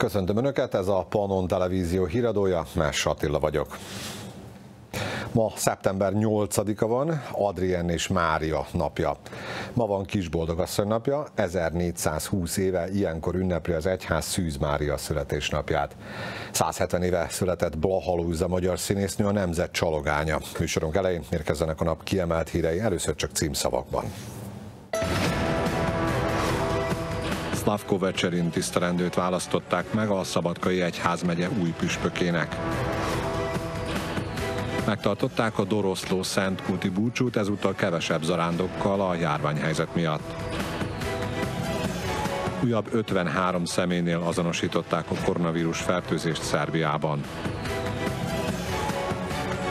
Köszöntöm Önöket, ez a Panon Televízió híradója, Más Attila vagyok. Ma szeptember 8-a van, Adrien és Mária napja. Ma van Kisboldogasszony napja, 1420 éve ilyenkor ünnepli az egyház Szűz Mária születésnapját. 170 éve született Blaha Lúza magyar színésznő, a nemzet csalogánya. Műsorunk elején érkezzenek a nap kiemelt hírei, először csak címszavakban. Slavko Vecserin tisztelendőt választották meg a Szabadkai Egyházmegye új püspökének. Megtartották a Doroszló Szent Kulti búcsút, ezúttal kevesebb zarándokkal a járványhelyzet miatt. Újabb 53 személynél azonosították a koronavírus fertőzést Szerbiában.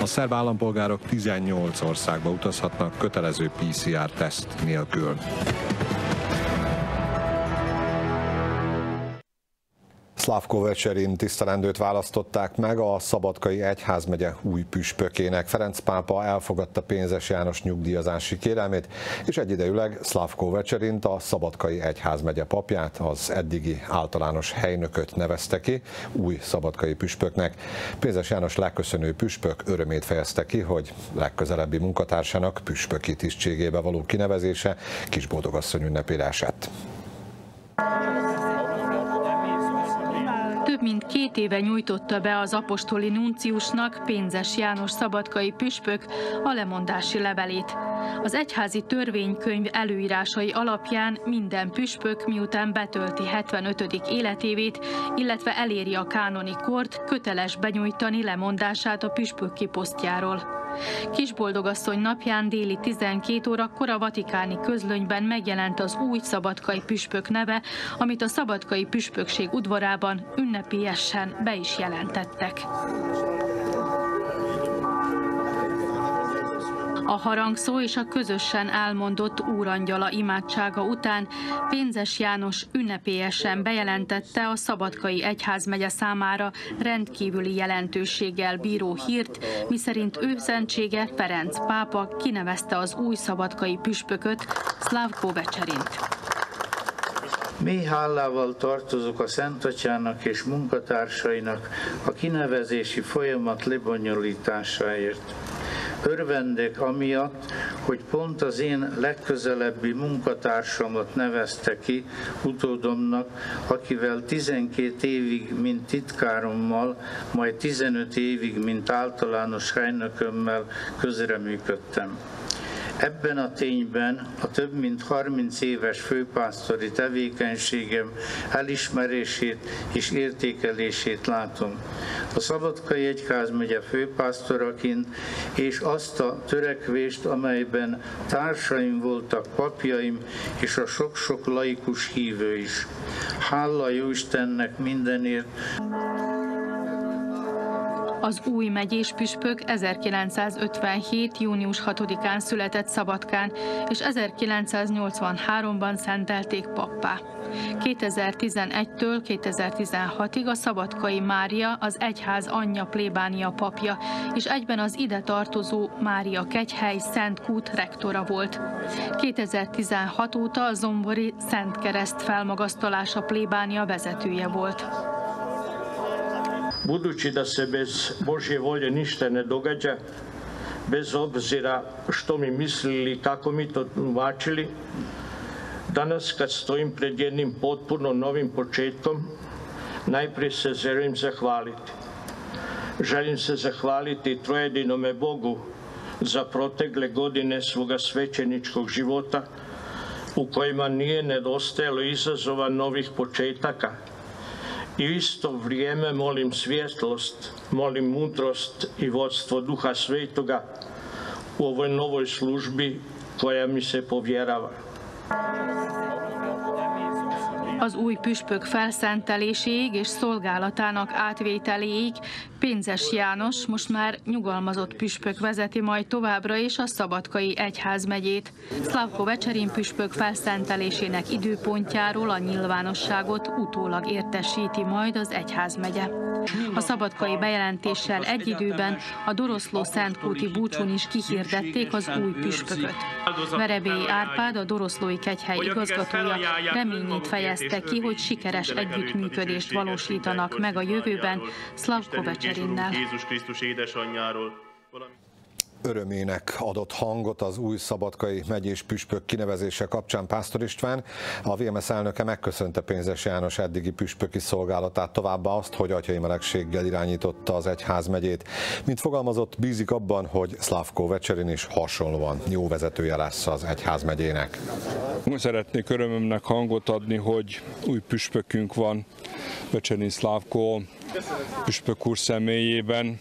A szerb állampolgárok 18 országba utazhatnak kötelező PCR-teszt nélkül. Szlavko Vecserin tisztelendőt választották meg a Szabadkai Egyházmegye új püspökének. Ferenc pápa elfogadta pénzes János nyugdíjazási kérelmét, és egyidejűleg Szlavko Vecserint a Szabadkai Egyházmegye papját, az eddigi általános helynököt nevezte ki új szabadkai püspöknek. Pénzes János legköszönő püspök örömét fejezte ki, hogy legközelebbi munkatársának püspöki tisztségébe való kinevezése kisboldogasszony ünnepére esett. Több mint két éve nyújtotta be az apostoli nunciusnak Pénzes János szabadkai püspök a lemondási levelét. Az egyházi törvénykönyv előírásai alapján minden püspök, miután betölti 75. életévét, illetve eléri a kánoni kort, köteles benyújtani lemondását a püspökki posztjáról. Kisboldogasszony napján déli 12 órakor a vatikáni közlönyben megjelent az új szabadkai püspök neve, amit a szabadkai püspökség udvarában ünnepélyesen be is jelentettek. A harangszó és a közösen elmondott úrangyala imádsága után Pénzes János ünnepélyesen bejelentette a Szabadkai Egyházmegye számára rendkívüli jelentőséggel bíró hírt, miszerint ő szentsége Ferenc pápa kinevezte az új szabadkai püspököt, Szlavko Vecserint. Mély hálával tartozok a Szent Atyának és munkatársainak a kinevezési folyamat lebonyolításáért. Örvendek amiatt, hogy pont az én legközelebbi munkatársamat nevezte ki utódomnak, akivel 12 évig, mint titkárommal, majd 15 évig, mint általános helynökömmel közreműködtem. Ebben a tényben a több mint 30 éves főpásztori tevékenységem elismerését és értékelését látom. A Szabadkai Egyházmegye főpásztoraként és azt a törekvést, amelyben társaim voltak papjaim és a sok-sok laikus hívő is. Hála Jóistennek mindenért! Az új megyés püspök 1957. június 6-án született Szabadkán, és 1983-ban szentelték pappá. 2011-től 2016-ig a Szabadkai Mária az egyház anyja plébánia papja, és egyben az ide tartozó Mária Kegyhely Szent Kút rektora volt. 2016 óta a Zombori Szent Kereszt felmagasztalása plébánia vezetője volt. Budući da se bez Božje volje ništa ne događa, bez obzira što mi mislili i kako mi to uvačili, danas kad stojim pred jednim potpuno novim početkom, najprije se želim zahvaliti. Želim se zahvaliti trojedinome Bogu za protegle godine svoga svećeničkog života u kojima nije nedostajalo izazova novih početaka, i isto vrijeme molim svjetlost, molim mudrost i vodstvo Duha Svetoga u ovoj novoj službi koja mi se povjerava. Az új püspök felszenteléséig és szolgálatának átvételéig Pénzes János most már nyugalmazott püspök vezeti majd továbbra is a Szabadkai Egyházmegyét. Szlavko Vecserin püspök felszentelésének időpontjáról a nyilvánosságot utólag értesíti majd az Egyházmegye. A szabadkai bejelentéssel egy időben a Doroszló Szentkúti búcsún is kihirdették az új püspököt. Verebélyi Árpád, a Doroszlói Kegyhely igazgatója reményét fejezte ki, hogy sikeres együttműködést valósítanak meg a jövőben Szlavko Becserinnel. Jézus Krisztus édesanyjáról örömének adott hangot az új szabadkai megyés püspök kinevezése kapcsán Pásztor István. A VMS elnöke megköszönte Pénzes János eddigi püspöki szolgálatát, továbbá azt, hogy atyai melegséggel irányította az egyház megyét. Mint fogalmazott, bízik abban, hogy Szlavko Vecserin is hasonlóan jó vezetője lesz az egyház megyének. Szeretnék örömömnek hangot adni, hogy új püspökünk van, Vecserin Szlavko püspök úr személyében,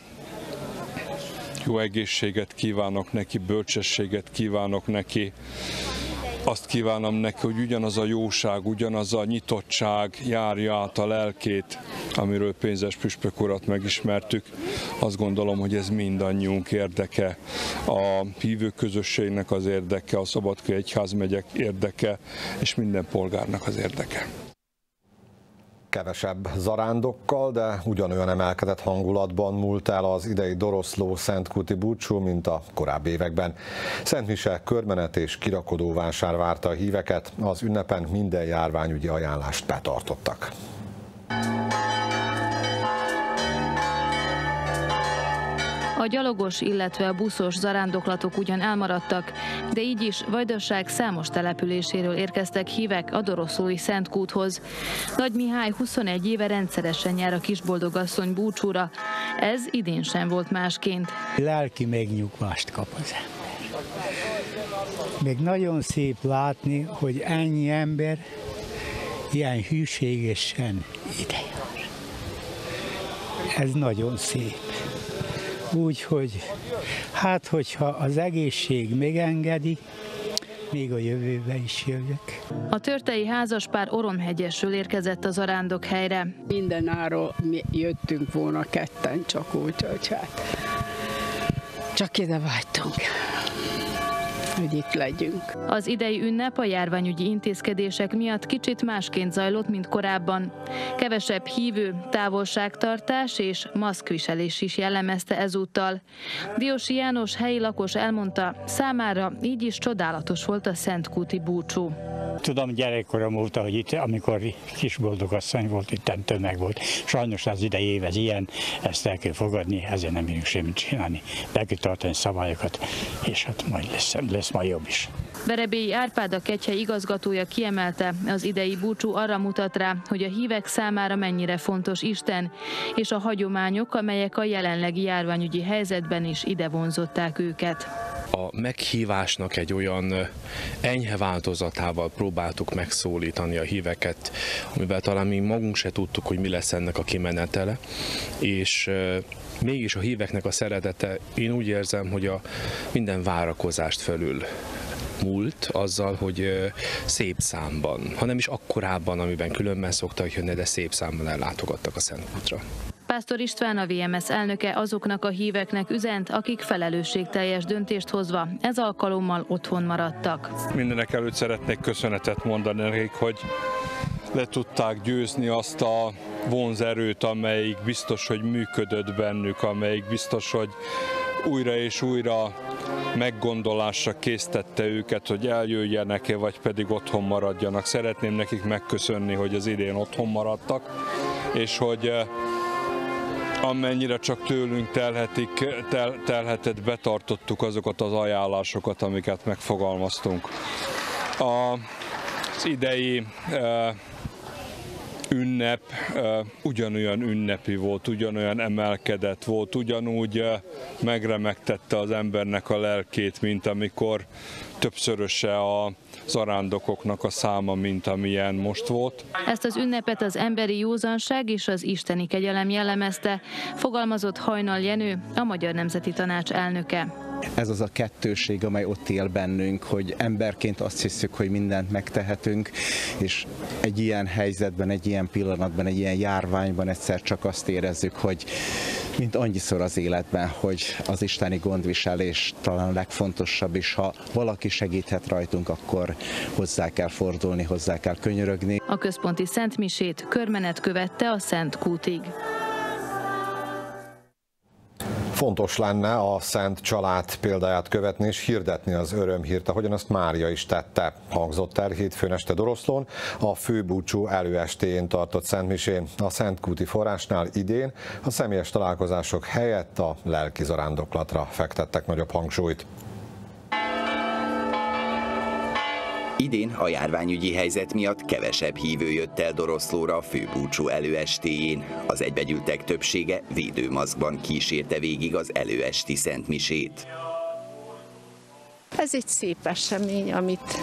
jó egészséget kívánok neki, bölcsességet kívánok neki, azt kívánom neki, hogy ugyanaz a jóság, ugyanaz a nyitottság járja át a lelkét, amiről pénzes püspök urat megismertük. Azt gondolom, hogy ez mindannyiunk érdeke, a hívő közösségnek az érdeke, a Szabadkai Egyházmegyek érdeke, és minden polgárnak az érdeke kevesebb zarándokkal, de ugyanolyan emelkedett hangulatban múlt el az idei Doroszló Szentkúti búcsú, mint a korábbi években. Szent Mise, körmenet és kirakodó vásár várta a híveket, az ünnepen minden járványügyi ajánlást betartottak. Gyalogos, illetve a buszos zarándoklatok ugyan elmaradtak, de így is Vajdaság számos településéről érkeztek hívek a Doroszói Szentkúthoz. Nagy Mihály 21 éve rendszeresen jár a kisboldogasszony búcsúra, ez idén sem volt másként. Lelki megnyugvást kap az ember. Még nagyon szép látni, hogy ennyi ember ilyen hűségesen ide jár. Ez nagyon szép. Úgyhogy hát, hogyha az egészség megengedi, még a jövőbe is jövök. A törtei házaspár Oromhegyesről érkezett az arándok helyre. Minden áról mi jöttünk volna ketten, csak úgy, hogy hát csak ide vágytunk hogy legyünk. Az idei ünnep a járványügyi intézkedések miatt kicsit másként zajlott, mint korábban. Kevesebb hívő, távolságtartás és maszkviselés is jellemezte ezúttal. Diósi János helyi lakos elmondta, számára így is csodálatos volt a Szentkúti búcsú. Tudom gyerekkorom óta, hogy itt, amikor kis boldogasszony volt, itt tömeg volt. Sajnos az idei év ez ilyen, ezt el kell fogadni, ezért nem tudunk semmit csinálni. Be kell tartani szabályokat, és hát majd lesz, lesz majd jobb is. Berebélyi Árpád a Kecse igazgatója kiemelte, az idei búcsú arra mutat rá, hogy a hívek számára mennyire fontos Isten, és a hagyományok, amelyek a jelenlegi járványügyi helyzetben is ide vonzották őket a meghívásnak egy olyan enyhe változatával próbáltuk megszólítani a híveket, amivel talán mi magunk se tudtuk, hogy mi lesz ennek a kimenetele, és mégis a híveknek a szeretete, én úgy érzem, hogy a minden várakozást felül múlt azzal, hogy szép számban, hanem is akkorában, amiben különben szoktak jönni, de szép számban ellátogattak a Szentkútra. Pásztor István a VMS elnöke azoknak a híveknek üzent, akik felelősségteljes döntést hozva ez alkalommal otthon maradtak. Mindenek előtt szeretnék köszönetet mondani nekik, hogy le tudták győzni azt a vonzerőt, amelyik biztos, hogy működött bennük, amelyik biztos, hogy újra és újra meggondolásra késztette őket, hogy eljöjjenek-e, vagy pedig otthon maradjanak. Szeretném nekik megköszönni, hogy az idén otthon maradtak, és hogy amennyire csak tőlünk telhetik, tel, telhetett, betartottuk azokat az ajánlásokat, amiket megfogalmaztunk. A, az idei e, ünnep ugyanolyan ünnepi volt, ugyanolyan emelkedett volt, ugyanúgy megremegtette az embernek a lelkét, mint amikor többszöröse a zarándokoknak a száma, mint amilyen most volt. Ezt az ünnepet az emberi józanság és az isteni kegyelem jellemezte, fogalmazott Hajnal Jenő, a Magyar Nemzeti Tanács elnöke. Ez az a kettőség, amely ott él bennünk, hogy emberként azt hiszük, hogy mindent megtehetünk, és egy ilyen helyzetben, egy ilyen pillanatban, egy ilyen járványban egyszer csak azt érezzük, hogy mint annyiszor az életben, hogy az isteni gondviselés talán a legfontosabb, és ha valaki segíthet rajtunk, akkor hozzá kell fordulni, hozzá kell könyörögni. A központi Szentmisét körmenet követte a Szent Kútig. Fontos lenne a Szent Család példáját követni és hirdetni az örömhírt, ahogyan azt Mária is tette. Hangzott el hétfőn este Doroszlón, a főbúcsú előestéjén tartott Szentmisén. A Szentkúti forrásnál idén a személyes találkozások helyett a lelki zarándoklatra fektettek nagyobb hangsúlyt. Idén a járványügyi helyzet miatt kevesebb hívő jött el Doroszlóra a főbúcsú előestéjén. Az egybegyűltek többsége védőmaszkban kísérte végig az előesti szentmisét. Ez egy szép esemény, amit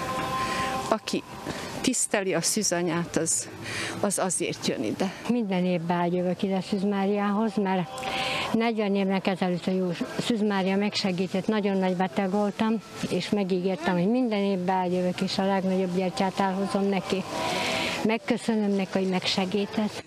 aki tiszteli a szűzanyát, az, az azért jön ide. Minden évben eljövök ide Szűz Máriához, mert 40 évnek ezelőtt a jó Szűz Mária megsegített, nagyon nagy beteg voltam, és megígértem, hogy minden évben eljövök, és a legnagyobb gyertyát elhozom neki. Megköszönöm neki, hogy megsegített.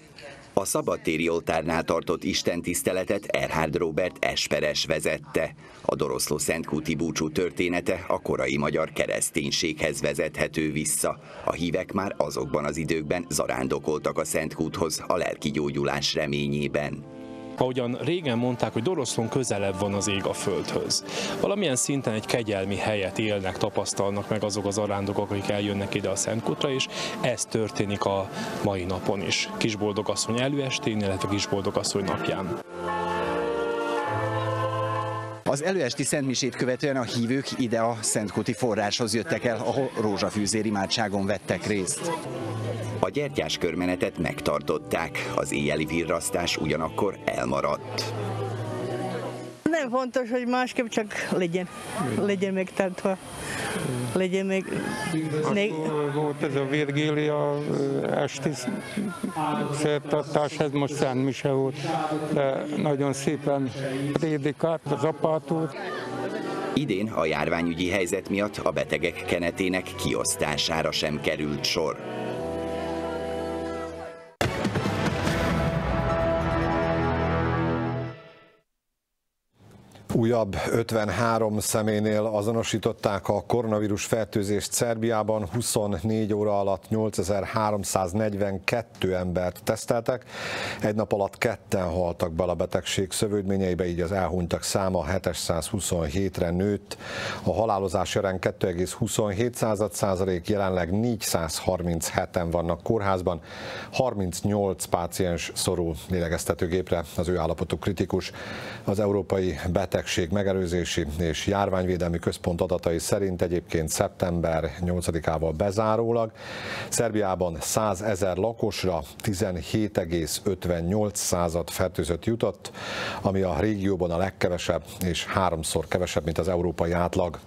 A szabadtéri oltárnál tartott istentiszteletet Erhard Robert Esperes vezette. A Doroszló Szentkúti búcsú története a korai magyar kereszténységhez vezethető vissza. A hívek már azokban az időkben zarándokoltak a Szentkúthoz a lelki gyógyulás reményében ahogyan régen mondták, hogy Doroszlón közelebb van az ég a földhöz. Valamilyen szinten egy kegyelmi helyet élnek, tapasztalnak meg azok az arándokok, akik eljönnek ide a Szentkutra, és ez történik a mai napon is. Kisboldogasszony előestén, illetve Kisboldogasszony napján. Az előesti szentmisét követően a hívők ide a Szentkoti forráshoz jöttek el, ahol rózsafűzér imádságon vettek részt. A gyertyás körmenetet megtartották, az éjjeli virrasztás ugyanakkor elmaradt. Nem fontos, hogy másképp csak legyen, legyen megtartva, legyen még... Ne... Volt ez a Virgília esti szertartás, ez most Szent Mise volt, de nagyon szépen prédikált az apától. Idén a járványügyi helyzet miatt a betegek kenetének kiosztására sem került sor. Újabb 53 személynél azonosították a koronavírus fertőzést Szerbiában, 24 óra alatt 8342 embert teszteltek, egy nap alatt ketten haltak bele a betegség szövődményeibe, így az elhunytak száma 727-re nőtt. A halálozás arány 2,27 százalék, jelenleg 437-en vannak kórházban, 38 páciens szorul lélegeztetőgépre, az ő állapotuk kritikus. Az Európai Beteg Betegség Megelőzési és Járványvédelmi Központ adatai szerint egyébként szeptember 8-ával bezárólag Szerbiában 100 ezer lakosra 17,58 század fertőzött jutott, ami a régióban a legkevesebb és háromszor kevesebb, mint az európai átlag.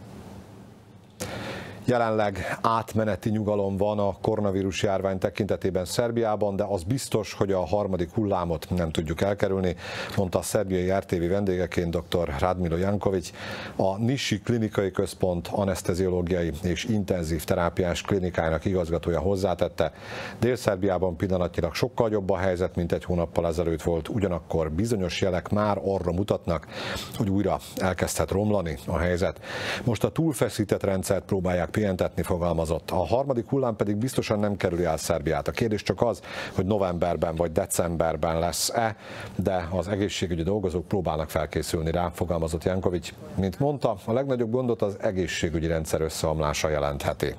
Jelenleg átmeneti nyugalom van a koronavírus járvány tekintetében Szerbiában, de az biztos, hogy a harmadik hullámot nem tudjuk elkerülni, mondta a szerbiai RTV vendégeként dr. Radmilo Jankovic. A Nisi Klinikai Központ anesteziológiai és intenzív terápiás klinikájának igazgatója hozzátette. Dél-Szerbiában pillanatnyilag sokkal jobb a helyzet, mint egy hónappal ezelőtt volt, ugyanakkor bizonyos jelek már arra mutatnak, hogy újra elkezdhet romlani a helyzet. Most a túlfeszített rendszert próbálják pihentetni fogalmazott. A harmadik hullám pedig biztosan nem kerüli el Szerbiát. A kérdés csak az, hogy novemberben vagy decemberben lesz-e, de az egészségügyi dolgozók próbálnak felkészülni rá, fogalmazott Jankovics. Mint mondta, a legnagyobb gondot az egészségügyi rendszer összeomlása jelentheti.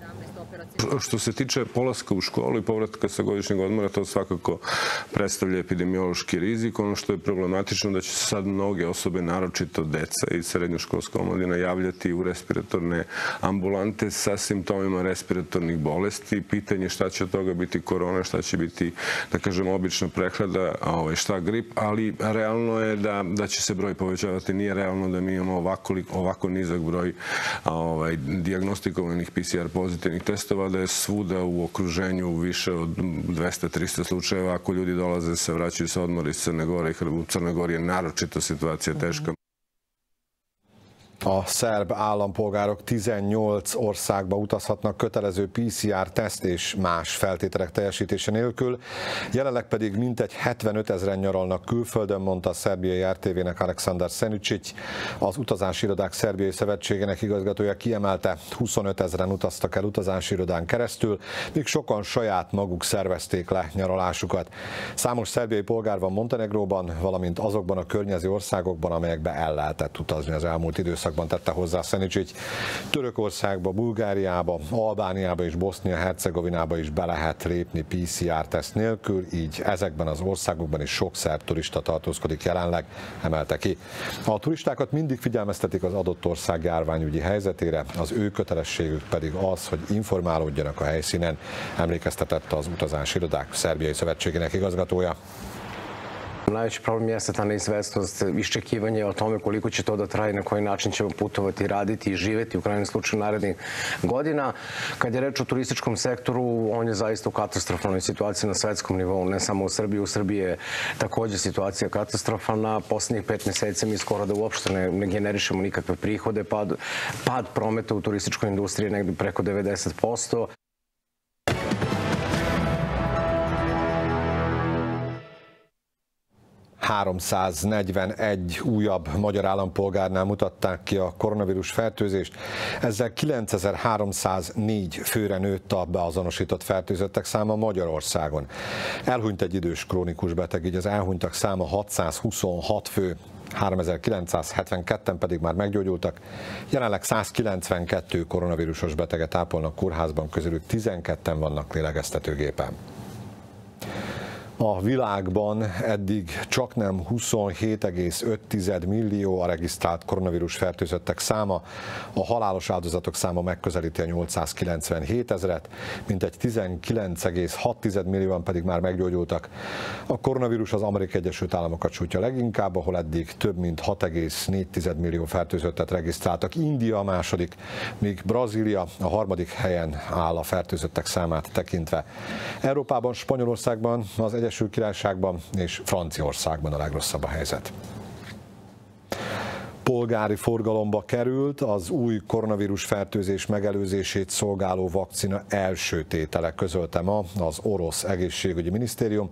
Što se tiče polaska u školu i povratka sa godišnjeg odmora, to svakako predstavlja epidemiološki rizik. Ono što je problematično da će se sad mnoge osobe, naročito deca i srednjoškolska omladina, javljati u respiratorne ambulante sa simptomima respiratornih bolesti. Pitanje šta će od toga biti korona, šta će biti, da kažem, obična prehlada, ovaj, šta grip, ali realno je da, da će se broj povećavati. Nije realno da mi imamo ovako, ovako nizak broj ovaj, PCR pozitivnih testova da je svuda u okruženju više od 200-300 slučajeva. Ako ljudi dolaze, se vraćaju sa odmora iz Crne Gore i u Crne je naročito situacija teška. A szerb állampolgárok 18 országba utazhatnak kötelező PCR-teszt és más feltételek teljesítése nélkül, jelenleg pedig mintegy 75 ezeren nyaralnak külföldön, mondta a szerbiai RTV-nek Alexander Szenicsic. Az utazási irodák szerbiai szövetségének igazgatója kiemelte, 25 ezeren utaztak el utazási irodán keresztül, míg sokan saját maguk szervezték le nyaralásukat. Számos szerbiai polgár van Montenegróban, valamint azokban a környező országokban, amelyekbe el lehetett utazni az elmúlt időszakban időszakban tette hozzá Szenicsic. Törökországba, Bulgáriába, Albániába és Bosznia-Hercegovinába is be lehet lépni PCR-teszt nélkül, így ezekben az országokban is sok szerb turista tartózkodik jelenleg, emelte ki. A turistákat mindig figyelmeztetik az adott ország járványügyi helyzetére, az ő kötelességük pedig az, hogy informálódjanak a helyszínen, emlékeztetett az utazási irodák szerbiai szövetségének igazgatója. Najveći problem jeste ta neizvestnost, iščekivanje o tome koliko će to da traje, na koji način ćemo putovati, raditi i živeti u krajnjem slučaju narednih godina. Kad je reč o turističkom sektoru, on je zaista u katastrofalnoj situaciji na svetskom nivou, ne samo u Srbiji. U Srbiji je takođe situacija katastrofalna. Poslednjih pet meseci mi skoro da uopšte ne, ne generišemo nikakve prihode. Pad, pad prometa u turističkoj industriji je negde preko 90%. 341 újabb magyar állampolgárnál mutatták ki a koronavírus fertőzést, ezzel 9304 főre nőtt a beazonosított fertőzöttek száma Magyarországon. Elhunyt egy idős krónikus beteg, így az elhunytak száma 626 fő, 3972-en pedig már meggyógyultak. Jelenleg 192 koronavírusos beteget ápolnak kórházban, közülük 12-en vannak lélegeztetőgépen. A világban eddig csak nem 27,5 millió a regisztrált koronavírus fertőzöttek száma, a halálos áldozatok száma megközelíti a 897 ezeret, mintegy 19,6 millióan pedig már meggyógyultak. A koronavírus az Amerikai Egyesült Államokat sújtja leginkább, ahol eddig több mint 6,4 millió fertőzöttet regisztráltak. India a második, míg Brazília a harmadik helyen áll a fertőzöttek számát tekintve. Európában, Spanyolországban az Egyesült Egyesült Királyságban és Franciaországban a legrosszabb a helyzet polgári forgalomba került az új koronavírus fertőzés megelőzését szolgáló vakcina első tétele közölte ma az orosz egészségügyi minisztérium.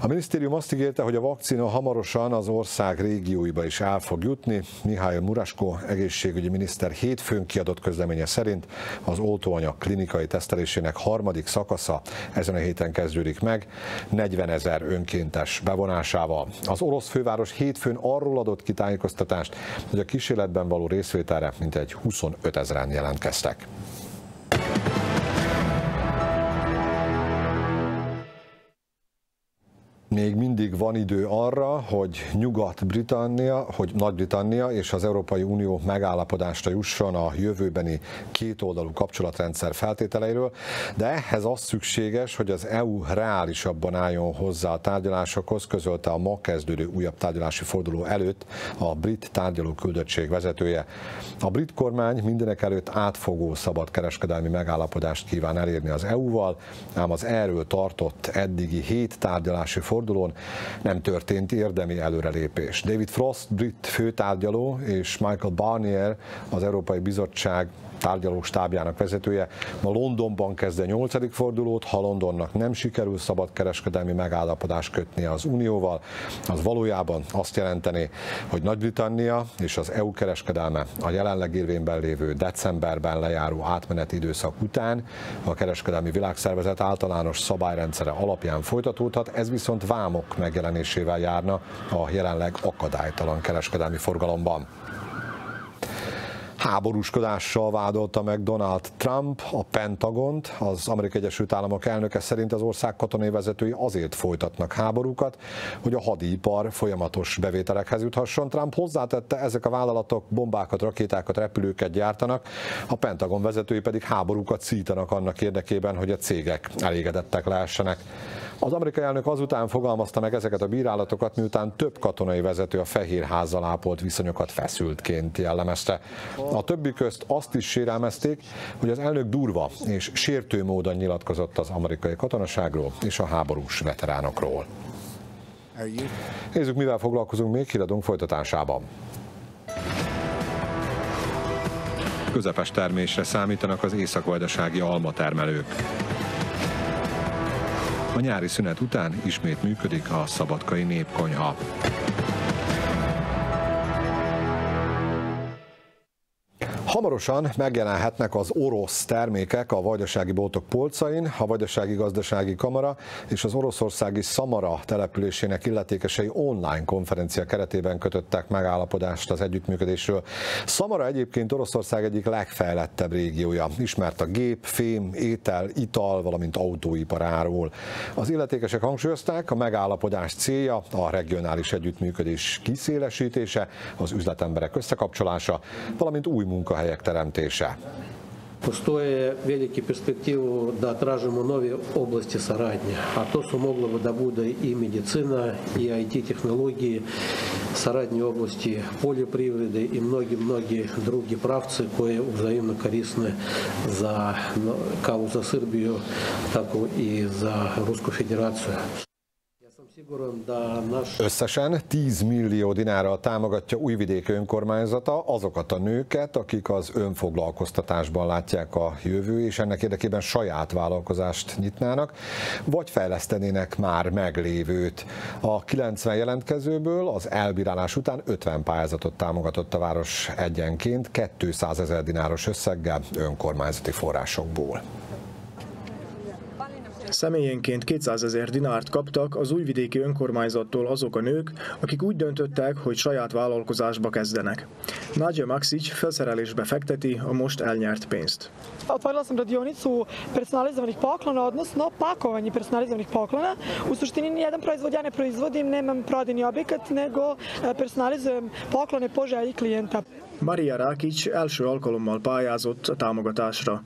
A minisztérium azt ígérte, hogy a vakcina hamarosan az ország régióiba is el fog jutni. Mihály Murasko egészségügyi miniszter hétfőn kiadott közleménye szerint az oltóanyag klinikai tesztelésének harmadik szakasza ezen a héten kezdődik meg, 40 ezer önkéntes bevonásával. Az orosz főváros hétfőn arról adott kitájékoztatást, hogy a kísérletben való részvételre mintegy 25 ezeren jelentkeztek. Még mindig van idő arra, hogy Nyugat-Britannia, hogy Nagy-Britannia és az Európai Unió megállapodásra jusson a jövőbeni kétoldalú kapcsolatrendszer feltételeiről, de ehhez az szükséges, hogy az EU reálisabban álljon hozzá a tárgyalásokhoz, közölte a ma kezdődő újabb tárgyalási forduló előtt a brit tárgyaló küldöttség vezetője. A brit kormány mindenek előtt átfogó szabad kereskedelmi megállapodást kíván elérni az EU-val, ám az erről tartott eddigi hét tárgyalási forduló fordulón nem történt érdemi előrelépés. David Frost, brit főtárgyaló, és Michael Barnier, az Európai Bizottság tárgyaló stábjának vezetője. Ma Londonban kezdte 8. fordulót, ha Londonnak nem sikerül szabad kereskedelmi megállapodást kötnie az Unióval, az valójában azt jelenteni, hogy Nagy-Britannia és az EU kereskedelme a jelenleg érvényben lévő decemberben lejáró átmeneti időszak után a kereskedelmi világszervezet általános szabályrendszere alapján folytatódhat, ez viszont vámok megjelenésével járna a jelenleg akadálytalan kereskedelmi forgalomban. Háborúskodással vádolta meg Donald Trump a Pentagont. Az Amerikai Egyesült Államok elnöke szerint az ország katonai vezetői azért folytatnak háborúkat, hogy a hadipar folyamatos bevételekhez juthasson. Trump hozzátette, ezek a vállalatok bombákat, rakétákat, repülőket gyártanak, a Pentagon vezetői pedig háborúkat szítanak annak érdekében, hogy a cégek elégedettek lehessenek. Az amerikai elnök azután fogalmazta meg ezeket a bírálatokat, miután több katonai vezető a Fehérházzal ápolt viszonyokat feszültként jellemezte. A többi közt azt is sérelmezték, hogy az elnök durva és sértő módon nyilatkozott az amerikai katonaságról és a háborús veteránokról. Nézzük, mivel foglalkozunk még híradunk folytatásában. Közepes termésre számítanak az északvajdasági almatermelők. A nyári szünet után ismét működik a Szabadkai Népkonyha. Hamarosan megjelenhetnek az orosz termékek a vajdasági boltok polcain, a Vajdasági Gazdasági Kamara és az oroszországi Szamara településének illetékesei online konferencia keretében kötöttek megállapodást az együttműködésről. Szamara egyébként Oroszország egyik legfejlettebb régiója, ismert a gép, fém, étel, ital, valamint autóiparáról. Az illetékesek hangsúlyozták, a megállapodás célja a regionális együttműködés kiszélesítése, az üzletemberek összekapcsolása, valamint új munkahelyek munkahelyek teremtése. Postoje velike perspektivu da tražimo nove oblasti saradnje, a to su moglo bi da bude i medicina, i IT tehnologije, saradnje oblasti poljoprivrede i mnogi-mnogi drugi pravci koje vzajemno korisne za, kao za Srbiju, tako i za Rusku federaciju. Összesen 10 millió dinárral támogatja Újvidék önkormányzata azokat a nőket, akik az önfoglalkoztatásban látják a jövő, és ennek érdekében saját vállalkozást nyitnának, vagy fejlesztenének már meglévőt. A 90 jelentkezőből az elbírálás után 50 pályázatot támogatott a város egyenként 200 ezer dináros összeggel önkormányzati forrásokból. Személyenként 200 ezer dinárt kaptak az újvidéki önkormányzattól azok a nők, akik úgy döntöttek, hogy saját vállalkozásba kezdenek. Nadja Maxic felszerelésbe fekteti a most elnyert pénzt. Otvorila sam radionicu personalizovanih poklona, odnosno pakovanje personalizovanih poklona. U suštini nijedan proizvod ja ne proizvodim, nemam prodajni objekat, nego e, personalizujem poklone po želji klijenta. Maria Rákics első alkalommal pályázott a támogatásra.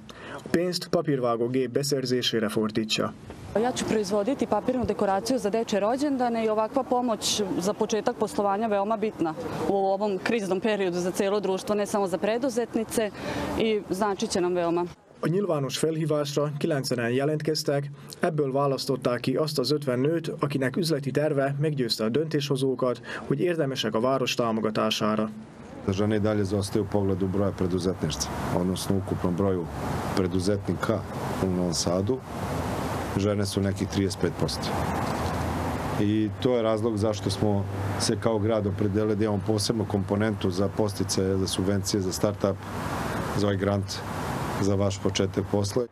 pénzt papírvágógép beszerzésére fordítsa. Ja ću proizvoditi papirnu dekoraciju za deče rođendane i ovakva pomoć za početak poslovanja veoma bitna u ovom kriznom periodu za celo društvo, ne samo za preduzetnice i znači će nam veoma. A nyilvános felhívásra 90-en jelentkeztek, ebből választották ki azt az 50 nőt, akinek üzleti terve meggyőzte a döntéshozókat, hogy érdemesek a város támogatására. Da žene i dalje zostaju u pogledu broja preduzetništva, odnosno ukupnom broju preduzetnika u Novom Sadu, žene su nekih 35%. I to je razlog zašto smo se kao grad opredelili da imamo posebnu komponentu za postice, za subvencije, za start-up, za ovaj grant, za vaš početak posle.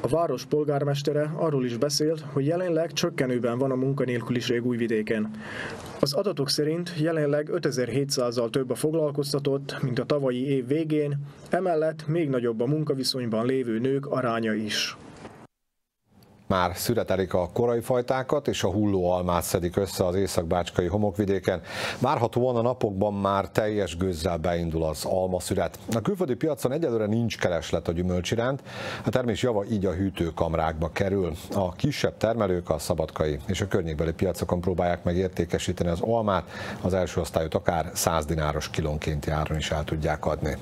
A város polgármestere arról is beszélt, hogy jelenleg csökkenőben van a munkanélküliség újvidéken. Az adatok szerint jelenleg 5700-zal több a foglalkoztatott, mint a tavalyi év végén, emellett még nagyobb a munkaviszonyban lévő nők aránya is. Már szüretelik a korai fajtákat, és a hulló almát szedik össze az északbácskai homokvidéken. Várhatóan a napokban már teljes gőzzel beindul az almaszüret. A külföldi piacon egyelőre nincs kereslet a gyümölcs iránt, a termés java így a hűtőkamrákba kerül. A kisebb termelők a szabadkai és a környékbeli piacokon próbálják meg értékesíteni az almát, az első osztályot akár 100 dináros kilónkénti áron is el tudják adni.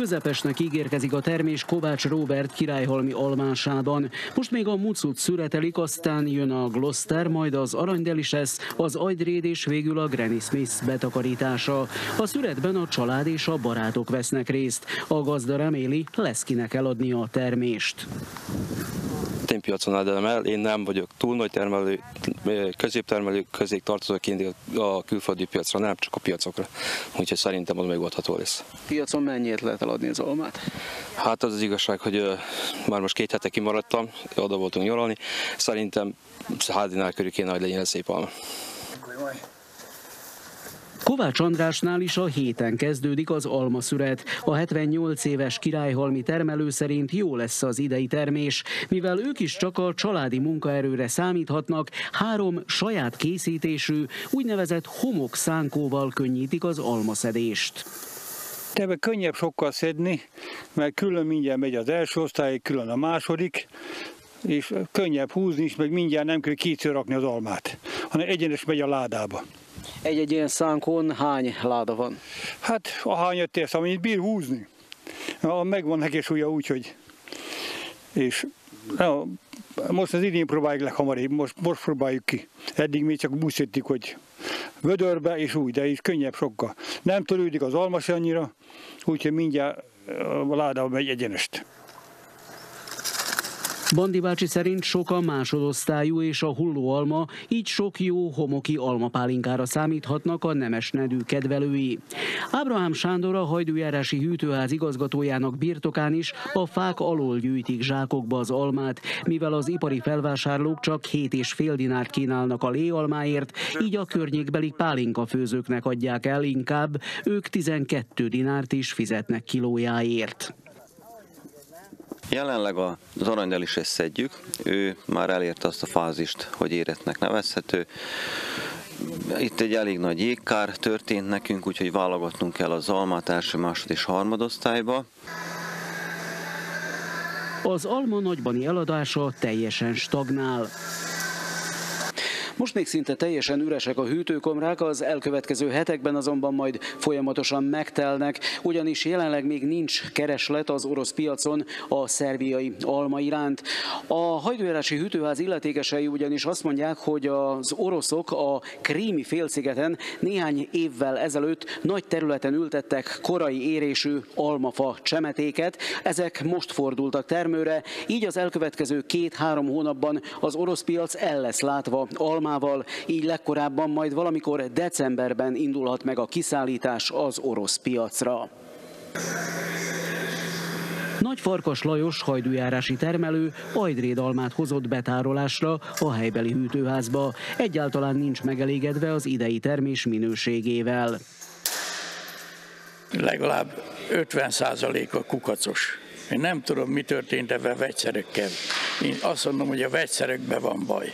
Közepesnek ígérkezik a termés Kovács Robert királyhalmi almásában. Most még a mucut szüretelik, aztán jön a Gloucester, majd az Aranydelisesz, az Agyréd és végül a Granny Smith betakarítása. A szüretben a család és a barátok vesznek részt. A gazda reméli, lesz kinek eladni a termést én piacon adom el, én nem vagyok túl nagy termelő, középtermelő közé tartozok én a külföldi piacra, nem csak a piacokra. Úgyhogy szerintem az megoldható lesz. Piacon mennyit lehet eladni az almát? Hát az az igazság, hogy már most két hete kimaradtam, oda voltunk nyaralni, szerintem hádinál körül kéne, hogy legyen egy szép alma. Kovács Andrásnál is a héten kezdődik az almaszüret. A 78 éves királyhalmi termelő szerint jó lesz az idei termés, mivel ők is csak a családi munkaerőre számíthatnak, három saját készítésű, úgynevezett homok szánkóval könnyítik az almaszedést. Ebbe könnyebb sokkal szedni, mert külön mindjárt megy az első osztály, külön a második, és könnyebb húzni is, meg mindjárt nem kell kétszer rakni az almát, hanem egyenes megy a ládába. Egy-egy ilyen szánkon hány láda van? Hát a hányat tesz, amit bír húzni. Na, megvan neki súlya úgy, hogy... És na, most az idén próbáljuk leghamarabb, most, most próbáljuk ki. Eddig még csak buszítik, hogy vödörbe, és úgy, de is könnyebb sokkal. Nem törődik az alma annyira, úgyhogy mindjárt a ládába megy egyenest. Bandi bácsi szerint sok a másodosztályú és a hullóalma, így sok jó homoki almapálinkára számíthatnak a nemes nedű kedvelői. Ábrahám Sándor a hajdújárási hűtőház igazgatójának birtokán is a fák alól gyűjtik zsákokba az almát, mivel az ipari felvásárlók csak 7,5 dinárt kínálnak a léalmáért, így a környékbeli pálinka főzőknek adják el inkább, ők 12 dinárt is fizetnek kilójáért. Jelenleg az aranydel is szedjük, ő már elérte azt a fázist, hogy éretnek nevezhető. Itt egy elég nagy jégkár történt nekünk, úgyhogy válogatnunk kell az almát első, másod és harmadosztályba. Az alma nagybani eladása teljesen stagnál. Most még szinte teljesen üresek a hűtőkomrák, az elkövetkező hetekben azonban majd folyamatosan megtelnek, ugyanis jelenleg még nincs kereslet az orosz piacon a szerbiai alma iránt. A hajdújárási hűtőház illetékesei ugyanis azt mondják, hogy az oroszok a krími félszigeten néhány évvel ezelőtt nagy területen ültettek korai érésű almafa csemetéket. Ezek most fordultak termőre, így az elkövetkező két-három hónapban az orosz piac el lesz látva alma almával, így legkorábban majd valamikor decemberben indulhat meg a kiszállítás az orosz piacra. Nagy Farkas Lajos hajdújárási termelő ajdréd almát hozott betárolásra a helybeli hűtőházba. Egyáltalán nincs megelégedve az idei termés minőségével. Legalább 50%-a kukacos. Én nem tudom, mi történt ebben a vegyszerekkel. Én azt mondom, hogy a vegyszerekben van baj.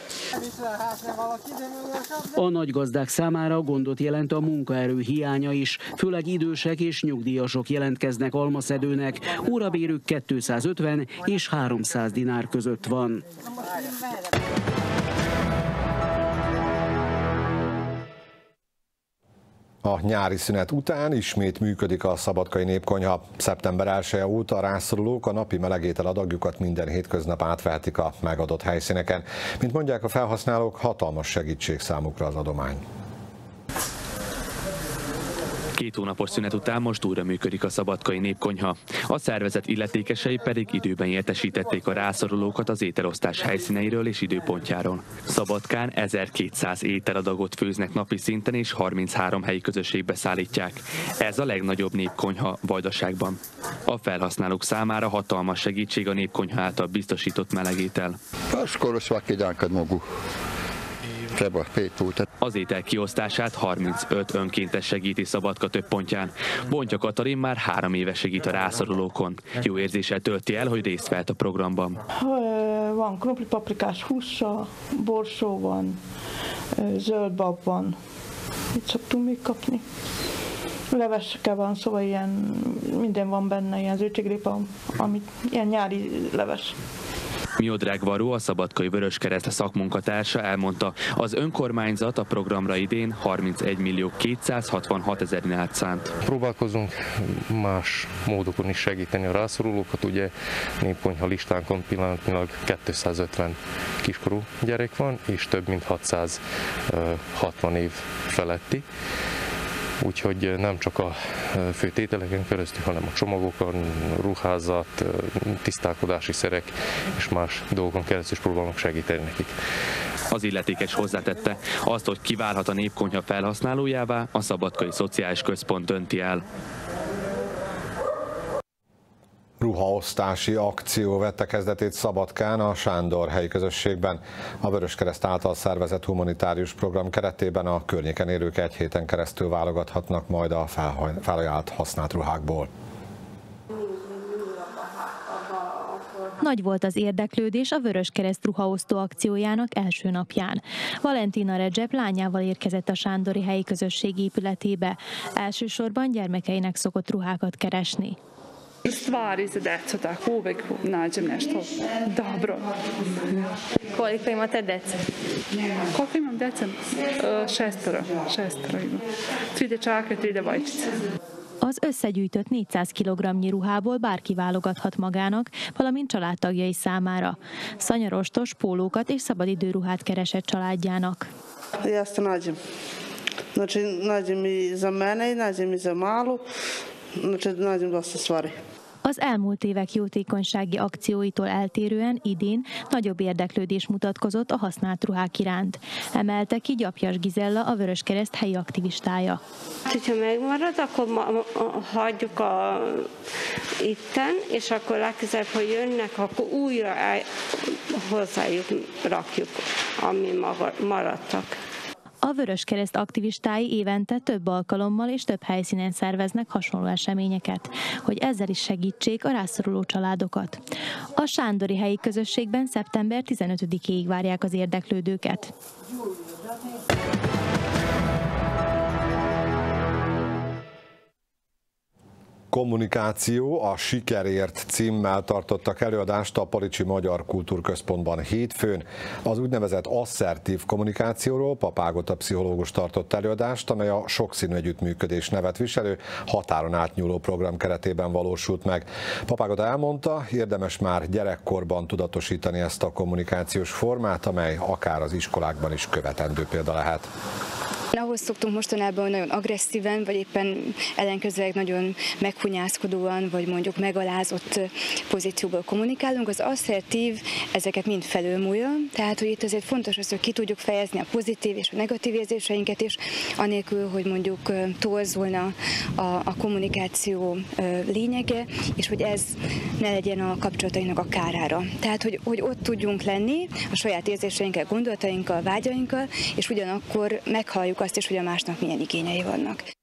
A nagy gazdák számára gondot jelent a munkaerő hiánya is, főleg idősek és nyugdíjasok jelentkeznek almaszedőnek, órabérük 250 és 300 dinár között van. A nyári szünet után ismét működik a Szabadkai Népkonyha. Szeptember 1 -e óta rászorulók a napi melegétel adagjukat minden hétköznap átvehetik a megadott helyszíneken. Mint mondják a felhasználók, hatalmas segítség számukra az adomány. Két hónapos szünet után most újra működik a Szabadkai Népkonyha. A szervezet illetékesei pedig időben értesítették a rászorulókat az ételosztás helyszíneiről és időpontjáról. Szabadkán 1200 ételadagot főznek napi szinten és 33 helyi közösségbe szállítják. Ez a legnagyobb népkonyha Vajdaságban. A felhasználók számára hatalmas segítség a népkonyha által biztosított melegétel. Skoro puta. Az étel kiosztását 35 önkéntes segíti Szabadka több pontján. Bontja Katalin már három éve segít a rászorulókon. Jó érzéssel tölti el, hogy részt vett a programban. Van paprikás húsa, borsó van, zöld bab van. Itt szoktunk még kapni. Leveseke van, szóval ilyen minden van benne, ilyen zöldségrépa, amit ilyen nyári leves. Miodrág Varó, a Szabadkai Vöröskereszt szakmunkatársa elmondta, az önkormányzat a programra idén 31 millió 266 ezer dinárt szánt. Próbálkozunk más módokon is segíteni a rászorulókat, ugye népkonyha listánkon pillanatnyilag 250 kiskorú gyerek van, és több mint 660 év feletti úgyhogy nem csak a főtételeken keresztül, hanem a csomagokon, ruházat, tisztálkodási szerek és más dolgokon keresztül is próbálnak segíteni nekik. Az illetékes hozzátette, azt, hogy kiválhat a népkonyha felhasználójává, a Szabadkai Szociális Központ dönti el. Ruhaosztási akció vette kezdetét Szabadkán a Sándor helyi közösségben. A Vöröskereszt által szervezett humanitárius program keretében a környéken élők egy héten keresztül válogathatnak majd a felajánlt használt ruhákból. Nagy volt az érdeklődés a Vöröskereszt ruhaosztó akciójának első napján. Valentina Recep lányával érkezett a Sándori helyi közösség épületébe. Elsősorban gyermekeinek szokott ruhákat keresni. Stvari za decu, tako uvek nađem nešto dobro. Koliko imate dece? Koliko imam dece? E, šestoro, šestoro imam. Tri dečaka, tri devojčice. Az összegyűjtött 400 kg ruhából bárki válogathat magának, valamint családtagjai számára. Szanyarostos, pólókat és szabadidőruhát keresett családjának. Ja se nađem Znači, nađem i za mene nađem i za malu. Znači, nađem dosta stvari. Az elmúlt évek jótékonysági akcióitól eltérően idén nagyobb érdeklődés mutatkozott a használt ruhák iránt. Emelte ki Gyapjas Gizella, a Vöröskereszt helyi aktivistája. Ha megmarad, akkor ma, ma, hagyjuk a itten, és akkor legközelebb, ha jönnek, akkor újra el, hozzájuk rakjuk, ami maradtak. A Vöröskereszt aktivistái évente több alkalommal és több helyszínen szerveznek hasonló eseményeket, hogy ezzel is segítsék a rászoruló családokat. A Sándori helyi közösségben szeptember 15-ig várják az érdeklődőket. Kommunikáció a sikerért címmel tartottak előadást a Palicsi Magyar Kultúrközpontban hétfőn. Az úgynevezett asszertív kommunikációról Papágot a pszichológus tartott előadást, amely a sokszínű együttműködés nevet viselő határon átnyúló program keretében valósult meg. Papágot elmondta, érdemes már gyerekkorban tudatosítani ezt a kommunikációs formát, amely akár az iskolákban is követendő példa lehet. Ahhoz szoktunk mostanában nagyon agresszíven, vagy éppen ellenkezőleg nagyon meghunyászkodóan, vagy mondjuk megalázott pozícióból kommunikálunk. Az asszertív ezeket mind felülmúlja, tehát hogy itt azért fontos az, hogy ki tudjuk fejezni a pozitív és a negatív érzéseinket is, anélkül, hogy mondjuk torzulna a, a kommunikáció lényege, és hogy ez ne legyen a kapcsolatainak a kárára. Tehát, hogy, hogy ott tudjunk lenni a saját érzéseinkkel, gondolatainkkal, vágyainkkal, és ugyanakkor meghalljuk azt is, hogy a másnak milyen igényei vannak.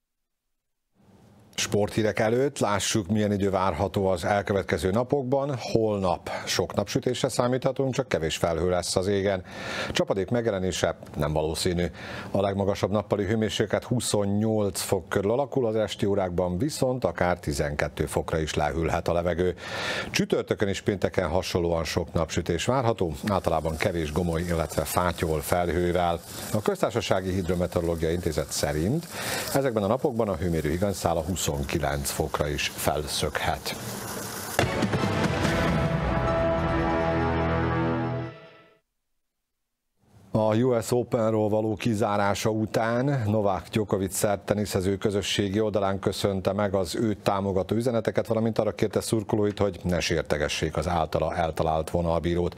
Sporthírek előtt lássuk, milyen idő várható az elkövetkező napokban. Holnap sok napsütésre számíthatunk, csak kevés felhő lesz az égen. Csapadék megjelenése nem valószínű. A legmagasabb nappali hőmérséklet 28 fok körül alakul, az esti órákban viszont akár 12 fokra is lehűlhet a levegő. Csütörtökön és pénteken hasonlóan sok napsütés várható, általában kevés gomoly, illetve fátyol felhővel. A Köztársasági Hidrometeorológiai Intézet szerint ezekben a napokban a hőmérő igazszála 20 29 fokra is felszökhet. A US Openról való kizárása után Novák Djokovic szert teniszező közösségi oldalán köszönte meg az őt támogató üzeneteket, valamint arra kérte szurkolóit, hogy ne sértegessék az általa eltalált vonalbírót.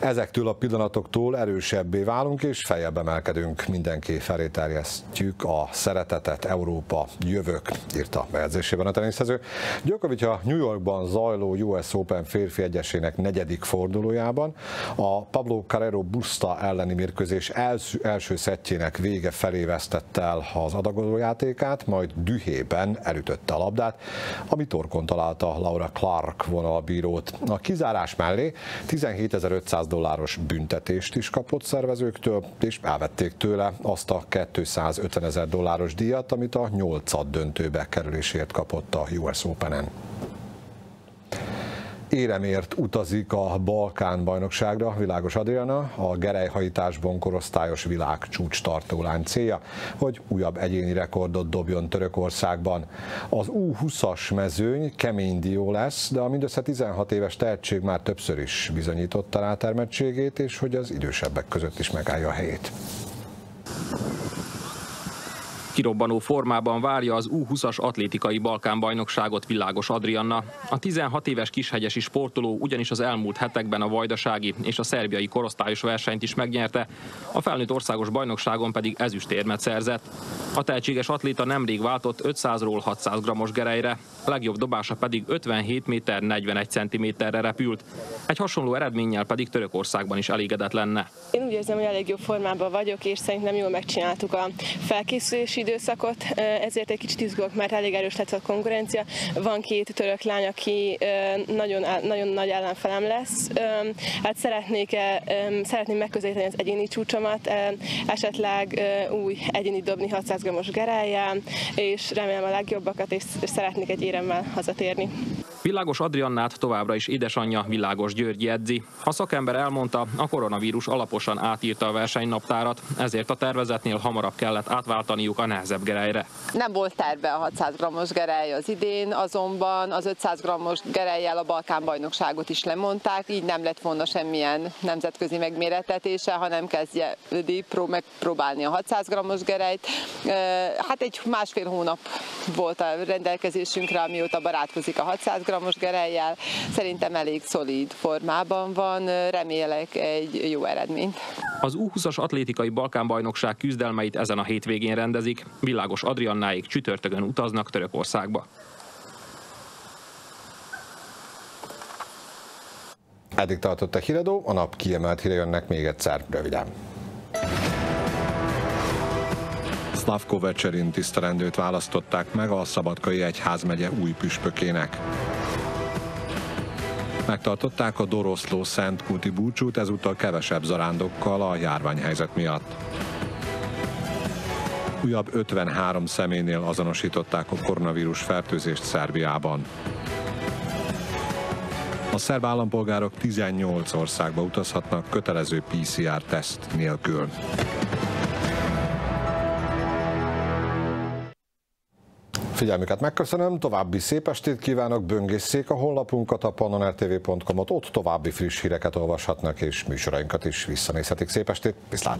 Ezektől a pillanatoktól erősebbé válunk és feljebb emelkedünk. Mindenki felé terjesztjük a szeretetet, Európa, jövök, írta bejegyzésében a teniszező. Djokovic a New Yorkban zajló US Open férfi egyesének negyedik fordulójában a Pablo Carrero Busta ellen elleni mérkőzés első, első szettjének vége felé vesztette el az adagolójátékát, majd dühében elütötte a labdát, ami torkon találta Laura Clark vonalbírót. A kizárás mellé 17.500 dolláros büntetést is kapott szervezőktől, és elvették tőle azt a 250 ezer dolláros díjat, amit a nyolcad döntőbe kerülésért kapott a US Open-en éremért utazik a Balkán bajnokságra Világos Adriana, a gerejhajításban korosztályos világ csúcs tartólány célja, hogy újabb egyéni rekordot dobjon Törökországban. Az U20-as mezőny kemény dió lesz, de a mindössze 16 éves tehetség már többször is bizonyította rá termettségét, és hogy az idősebbek között is megállja a helyét kirobbanó formában várja az U20-as atlétikai Balkán-bajnokságot Világos Adrianna. A 16 éves kishegyesi sportoló ugyanis az elmúlt hetekben a vajdasági és a szerbiai korosztályos versenyt is megnyerte, a felnőtt országos bajnokságon pedig ezüstérmet szerzett. A tehetséges atléta nemrég váltott 500-ról 600 g-os gerejre, a legjobb dobása pedig 57 méter 41 cm-re repült. Egy hasonló eredménnyel pedig Törökországban is elégedett lenne. Én úgy érzem, hogy elég jó formában vagyok, és szerintem jól megcsináltuk a felkészülési időszakot, ezért egy kicsit izgulok, mert elég erős lett a konkurencia. Van két török lány, aki nagyon, nagyon nagy ellenfelem lesz. Hát szeretnék, szeretném megközelíteni az egyéni csúcsomat, esetleg új egyéni dobni 600 g-os geráján, és remélem a legjobbakat, és szeretnék egy éremmel hazatérni. Világos Adriannát továbbra is édesanyja Világos György edzi. A szakember elmondta, a koronavírus alaposan átírta a versenynaptárat, ezért a tervezetnél hamarabb kellett átváltaniuk a nehezebb gerelyre. Nem volt terve a 600 g-os gerej az idén, azonban az 500 g-os gerelyel a Balkán bajnokságot is lemondták, így nem lett volna semmilyen nemzetközi megméretetése, hanem kezdje megpróbálni a 600 g-os gerejt. Hát egy másfél hónap volt a rendelkezésünkre, amióta barátkozik a 600 g-os gerelyel. Szerintem elég szolíd formában van, remélek egy jó eredményt. Az U20-as atlétikai Balkánbajnokság küzdelmeit ezen a hétvégén rendezik. Világos Adriannáig csütörtökön utaznak Törökországba. Eddig tartott a híradó, a nap kiemelt híre jönnek még egyszer röviden. Slavko Vecserin tisztelendőt választották meg a Szabadkai Egyházmegye új püspökének. Megtartották a Doroszló Szent Kuti búcsút, ezúttal kevesebb zarándokkal a járványhelyzet miatt. Újabb 53 személynél azonosították a koronavírus fertőzést Szerbiában. A szerb állampolgárok 18 országba utazhatnak kötelező PCR-teszt nélkül. Figyelmüket megköszönöm, további szép estét kívánok, böngészszék a honlapunkat, a pannonrtv.com-ot, ott további friss híreket olvashatnak, és műsorainkat is visszanézhetik. Szép estét, viszlát!